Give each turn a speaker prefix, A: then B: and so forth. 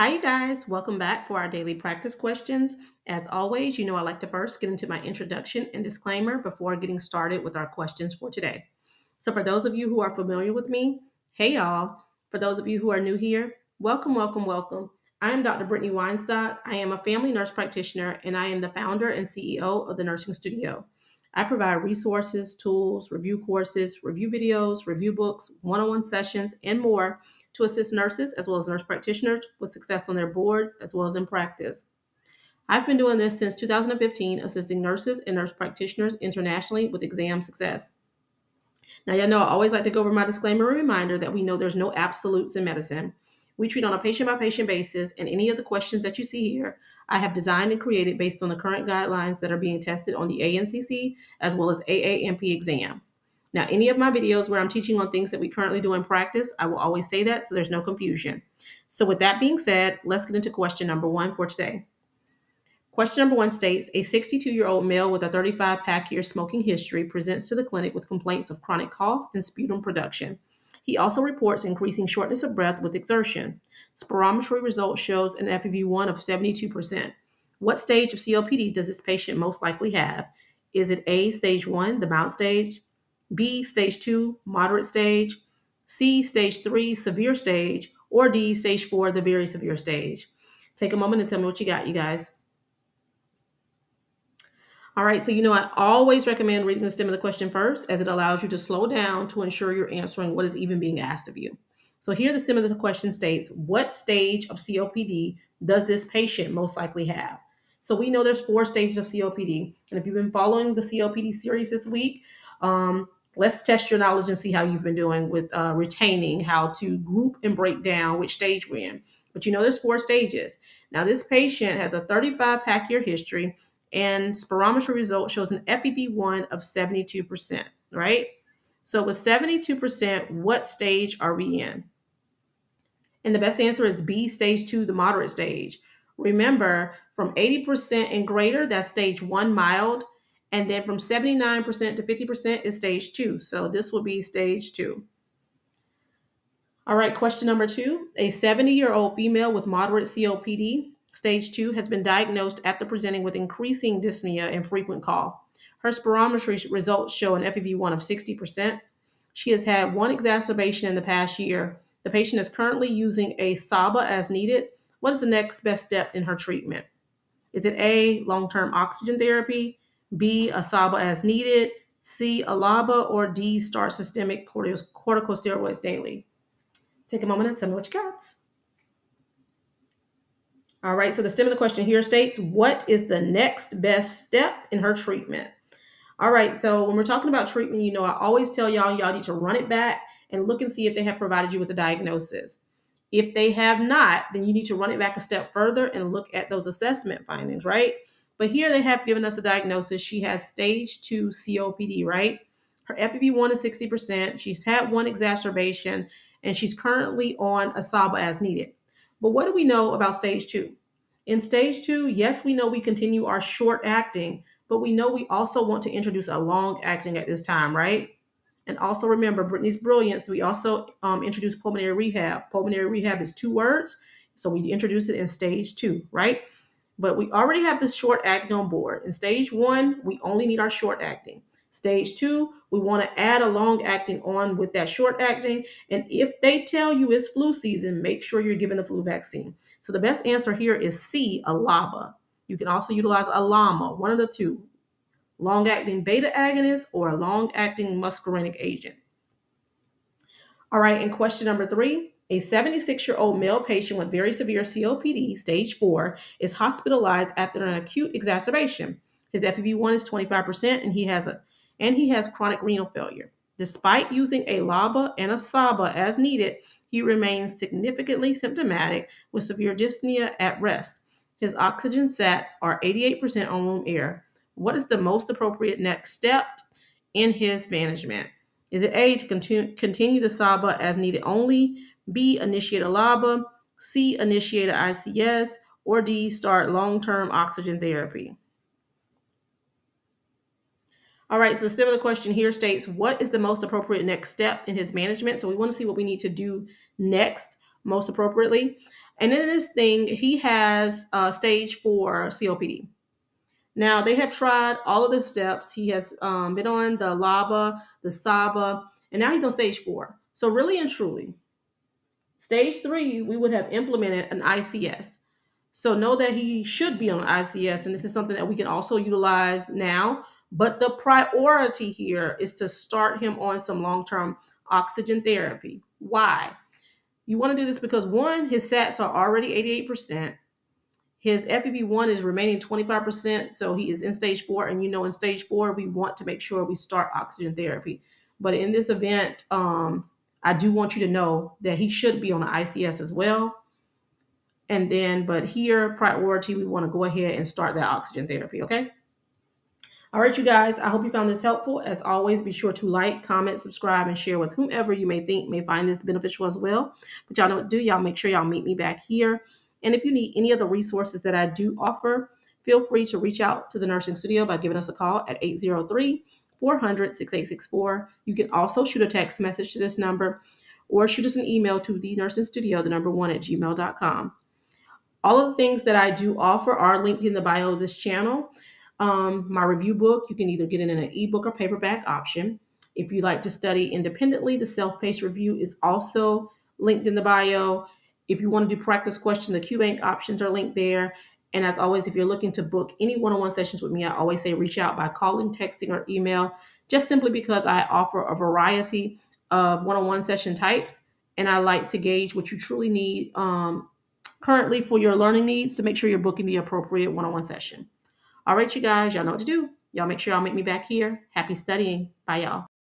A: Hi, you guys. Welcome back for our daily practice questions. As always, you know I like to first get into my introduction and disclaimer before getting started with our questions for today. So, for those of you who are familiar with me, hey y'all. For those of you who are new here, welcome, welcome, welcome. I am Dr. Brittany Weinstock. I am a family nurse practitioner and I am the founder and CEO of the Nursing Studio. I provide resources, tools, review courses, review videos, review books, one on one sessions, and more to assist nurses as well as nurse practitioners with success on their boards as well as in practice. I've been doing this since 2015, assisting nurses and nurse practitioners internationally with exam success. Now, y'all know I always like to go over my disclaimer and reminder that we know there's no absolutes in medicine. We treat on a patient by patient basis, and any of the questions that you see here, I have designed and created based on the current guidelines that are being tested on the ANCC as well as AANP exam. Now, any of my videos where I'm teaching on things that we currently do in practice, I will always say that so there's no confusion. So, with that being said, let's get into question number one for today. Question number one states A 62 year old male with a 35 pack year smoking history presents to the clinic with complaints of chronic cough and sputum production. He also reports increasing shortness of breath with exertion. Spirometry result shows an FEV1 of 72%. What stage of COPD does this patient most likely have? Is it A, stage one, the mild stage, B, stage two, moderate stage, C, stage three, severe stage, or D, stage four, the very severe stage. Take a moment and tell me what you got, you guys. All right, so you know, I always recommend reading the stem of the question first as it allows you to slow down to ensure you're answering what is even being asked of you. So here the stem of the question states, what stage of COPD does this patient most likely have? So we know there's four stages of COPD. And if you've been following the COPD series this week, um, let's test your knowledge and see how you've been doing with uh, retaining how to group and break down which stage we're in. But you know, there's four stages. Now, this patient has a 35 pack year history, and spirometry result shows an FEV1 of 72%, right? So, with 72%, what stage are we in? And the best answer is B, stage two, the moderate stage. Remember, from 80% and greater, that's stage one, mild. And then from 79% to 50% is stage two. So this will be stage two. All right, question number two. A 70 year old female with moderate COPD, stage two, has been diagnosed after presenting with increasing dyspnea and frequent cough. Her spirometry results show an FEV1 of 60%. She has had one exacerbation in the past year. The patient is currently using a SABA as needed. What is the next best step in her treatment? Is it A, long term oxygen therapy? B, a SABA as needed, C, a LABA, or D, start systemic corticosteroids daily. Take a moment and tell me what you got. All right, so the stem of the question here states, what is the next best step in her treatment? All right, so when we're talking about treatment, you know, I always tell y'all, y'all need to run it back and look and see if they have provided you with a diagnosis. If they have not, then you need to run it back a step further and look at those assessment findings, right? But here they have given us a diagnosis. She has stage two COPD, right? Her FEV1 is 60%. She's had one exacerbation and she's currently on a SABA as needed. But what do we know about stage two? In stage two, yes, we know we continue our short acting, but we know we also want to introduce a long acting at this time, right? And also remember Brittany's brilliance. We also um, introduced pulmonary rehab. Pulmonary rehab is two words, so we introduce it in stage two, right? But we already have the short acting on board. In stage one, we only need our short acting. Stage two, we want to add a long acting on with that short acting. And if they tell you it's flu season, make sure you're given the flu vaccine. So the best answer here is C, a LABA. You can also utilize a Alama, one of the two, long acting beta agonist or a long acting muscarinic agent. All right, and question number three a 76 year old male patient with very severe COPD, stage four, is hospitalized after an acute exacerbation. His FEV1 is 25%, and he has a and he has chronic renal failure. Despite using a LABA and a SABA as needed, he remains significantly symptomatic with severe dyspnea at rest. His oxygen sats are 88% on room air. What is the most appropriate next step in his management? Is it A, to continue, continue the SABA as needed only? B, initiate a LABA, C, initiate a ICS, or D, start long term oxygen therapy. All right, so the similar question here states what is the most appropriate next step in his management? So we want to see what we need to do next most appropriately. And in this thing, he has uh, stage four COPD. Now, they have tried all of the steps. He has um, been on the LABA, the SABA, and now he's on stage four. So, really and truly, stage three, we would have implemented an ICS. So, know that he should be on ICS, and this is something that we can also utilize now. But the priority here is to start him on some long term oxygen therapy. Why? You want to do this because one, his SATs are already 88%. His FEV1 is remaining 25%, so he is in stage four. And you know, in stage four, we want to make sure we start oxygen therapy. But in this event, um, I do want you to know that he should be on the ICS as well. And then, but here, priority, we want to go ahead and start that oxygen therapy, okay? All right, you guys, I hope you found this helpful. As always, be sure to like, comment, subscribe, and share with whomever you may think may find this beneficial as well. But y'all know what to do. Y'all make sure y'all meet me back here. And if you need any of the resources that I do offer, feel free to reach out to the nursing studio by giving us a call at 803 400 6864. You can also shoot a text message to this number or shoot us an email to the nursing studio, the number one at gmail.com. All of the things that I do offer are linked in the bio of this channel. Um, my review book, you can either get it in an ebook or paperback option. If you like to study independently, the self paced review is also linked in the bio. If you want to do practice question, the QBank options are linked there. And as always, if you're looking to book any one on one sessions with me, I always say reach out by calling, texting, or email, just simply because I offer a variety of one on one session types. And I like to gauge what you truly need um, currently for your learning needs to make sure you're booking the appropriate one on one session. All right, you guys, y'all know what to do. Y'all make sure y'all meet me back here. Happy studying. Bye, y'all.